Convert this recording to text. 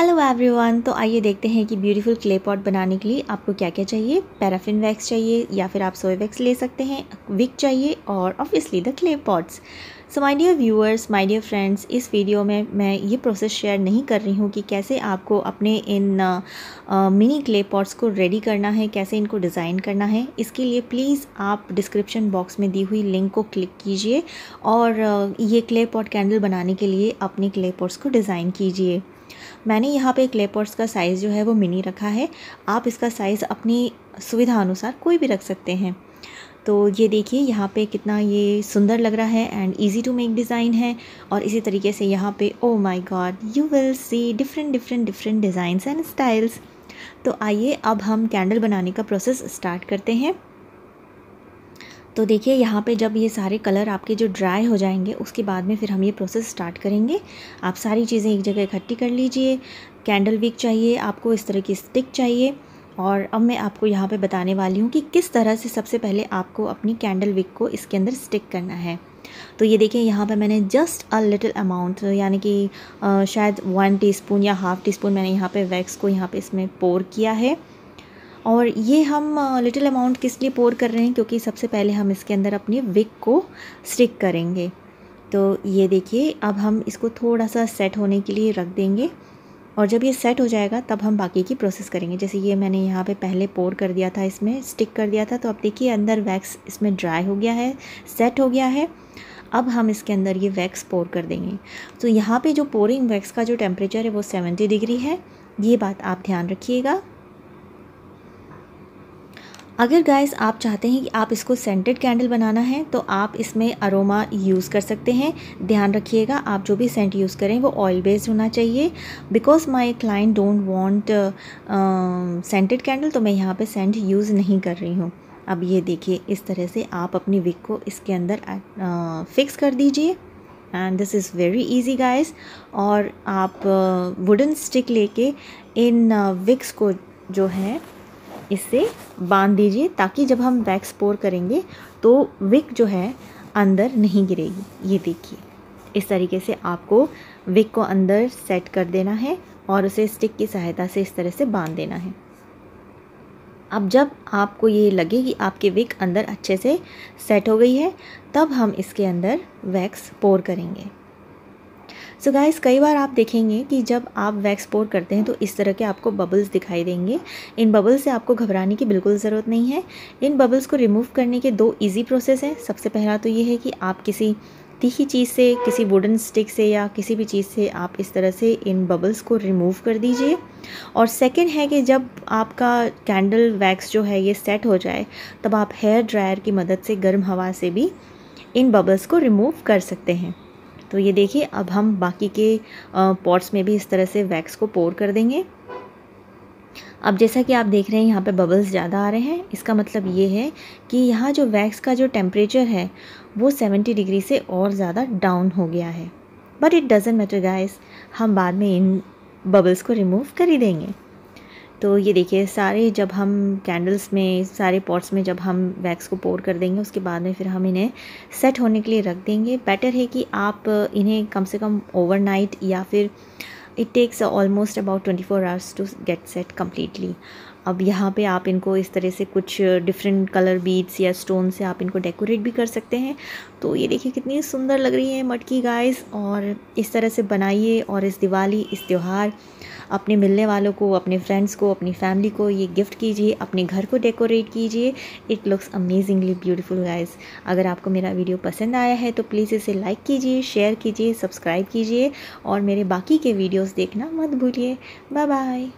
Hello everyone तो आइए देखते हैं कि ब्यूटीफुल क्ले पॉट बनाने के लिए आपको क्या क्या चाहिए? पैराफिन वैक्स चाहिए, या फिर आप सोए वैक्स ले सकते हैं विक चाहिए, और obviously the clay pots so my dear viewers my dear friends इस वीडियो में मैं ये प्रोसेस शेयर नहीं कर रही हूँ कि कैसे आपको अपने इन मिनी क्ले पॉट्स को रेडी करना है, कैसे इनको डिज़ाइन करना है। इसके लिए प्लीज़ आप डिस्क्रिप्शन बॉक्स में दी हुई लिंक को क्लिक कीजिए, और ये क्ले पॉट कैंडल बनाने के लिए अपने क्ले पॉट्स को डिज़ाइन कीजिए। मैंने यहाँ पे एक पॉट्स का साइज़ जो है वो मिनी रखा है। आप इसका साइज़ अपनी सुविधा अनुसार कोई भी रख सकते हैं। तो ये देखिए, यहाँ पे कितना ये सुंदर लग रहा है and easy to make design है और इसी तरीके से यहाँ पे ओ my god you will see different different different designs and styles तो आइए अब हम कैंडल बनाने का प्रोसेस स्टार्ट करते हैं। तो देखिए, यहाँ पे जब ये सारे कलर आपके जो ड्राई हो जाएँगे, उसके बाद में फिर हम ये प्रोसेस स्टार्ट करेंगे। आप सारी चीज़ें एक जगह इकट्ठी कर लीजिए। कैंडल विक चाहिए, आपको इस तरह की स्टिक चाहिए। और अब मैं आपको यहाँ पे बताने वाली हूँ कि किस तरह से सबसे पहले आपको अपनी कैंडल विक को इसके अंदर स्टिक करना है। तो ये देखिए, यहाँ पे मैंने जस्ट अ लिटिल अमाउंट यानी कि शायद वन टीस्पून या हाफ़ टी स्पून मैंने यहाँ पे वैक्स को यहाँ पे इसमें पोर किया है। और ये हम लिटिल अमाउंट किस लिए पोर कर रहे हैं? क्योंकि सबसे पहले हम इसके अंदर अपनी विक को स्टिक करेंगे। तो ये देखिए, अब हम इसको थोड़ा सा सेट होने के लिए रख देंगे और जब ये सेट हो जाएगा, तब हम बाकी की प्रोसेस करेंगे। जैसे ये मैंने यहाँ पे पहले पोर कर दिया था, इसमें स्टिक कर दिया था तो अब देखिए अंदर वैक्स इसमें ड्राई हो गया है सेट हो गया है। अब हम इसके अंदर ये वैक्स पोर कर देंगे। तो यहाँ पे जो पोरिंग वैक्स का जो टेम्परेचर है, वो सेवेंटी डिग्री है। ये बात आप ध्यान रखिएगा। अगर गाइस आप चाहते हैं कि आप इसको सेंटेड कैंडल बनाना है तो आप इसमें अरोमा यूज़ कर सकते हैं। ध्यान रखिएगा आप जो भी सेंट यूज़ करें वो ऑयल बेस्ड होना चाहिए। Because my client don't want scented candle तो मैं यहाँ पे सेंट यूज़ नहीं कर रही हूँ। अब ये देखिए इस तरह से आप अपनी विक को इसके अंदर फिक्स uh, कर दीजिए। And this is very easy guys और आप वुडन uh, स्टिक लेके इन विक्स uh, को जो है इससे बाँध दीजिए ताकि जब हम वैक्स पोर करेंगे तो विक जो है अंदर नहीं गिरेगी। ये देखिए, इस तरीके से आपको विक को अंदर सेट कर देना है और उसे स्टिक की सहायता से इस तरह से बाँध देना है। अब जब आपको ये लगे कि आपके विक अंदर अच्छे से सेट हो गई है, तब हम इसके अंदर वैक्स पोर करेंगे। सो गाइस कई बार आप देखेंगे कि जब आप वैक्स पोर करते हैं तो इस तरह के आपको बबल्स दिखाई देंगे। इन बबल्स से आपको घबराने की बिल्कुल ज़रूरत नहीं है। इन बबल्स को रिमूव करने के दो ईजी प्रोसेस हैं। सबसे पहला तो ये है कि आप किसी तीखी चीज़ से, किसी वुडन स्टिक से या किसी भी चीज़ से आप इस तरह से इन बबल्स को रिमूव कर दीजिए। और सेकंड है कि जब आपका कैंडल वैक्स जो है, ये सेट हो जाए, तब आप हेयर ड्रायर की मदद से गर्म हवा से भी इन बबल्स को रिमूव कर सकते हैं। तो ये देखिए, अब हम बाकी के पॉट्स में भी इस तरह से वैक्स को पोर कर देंगे। अब जैसा कि आप देख रहे हैं, यहाँ पे बबल्स ज़्यादा आ रहे हैं। इसका मतलब ये है कि यहाँ जो वैक्स का जो टेम्परेचर है, वो 70 डिग्री से और ज़्यादा डाउन हो गया है। But it doesn't matter guys, हम बाद में इन बबल्स को रिमूव कर ही देंगे। तो ये देखिए, सारे जब हम कैंडल्स में, सारे पॉट्स में जब हम वैक्स को पोर कर देंगे, उसके बाद में फिर हम इन्हें सेट होने के लिए रख देंगे। बेटर है कि आप इन्हें कम से कम ओवरनाइट या फिर it takes almost about twenty four hours to get set completely अब यहाँ पे आप इनको इस तरह से कुछ डिफरेंट कलर बीड्स या स्टोन से आप इनको डेकोरेट भी कर सकते हैं। तो ये देखिए कितनी सुंदर लग रही है मटकी गाइस और इस तरह से बनाइए और इस दिवाली, इस त्यौहार, अपने मिलने वालों को, अपने फ्रेंड्स को, अपनी फैमिली को ये गिफ्ट कीजिए, अपने घर को डेकोरेट कीजिए। It looks amazingly beautiful guys अगर आपको मेरा वीडियो पसंद आया है तो प्लीज़ इसे लाइक कीजिए शेयर कीजिए सब्सक्राइब कीजिए। और मेरे बाकी के वीडियोज़ देखना मत भूलिए। Bye bye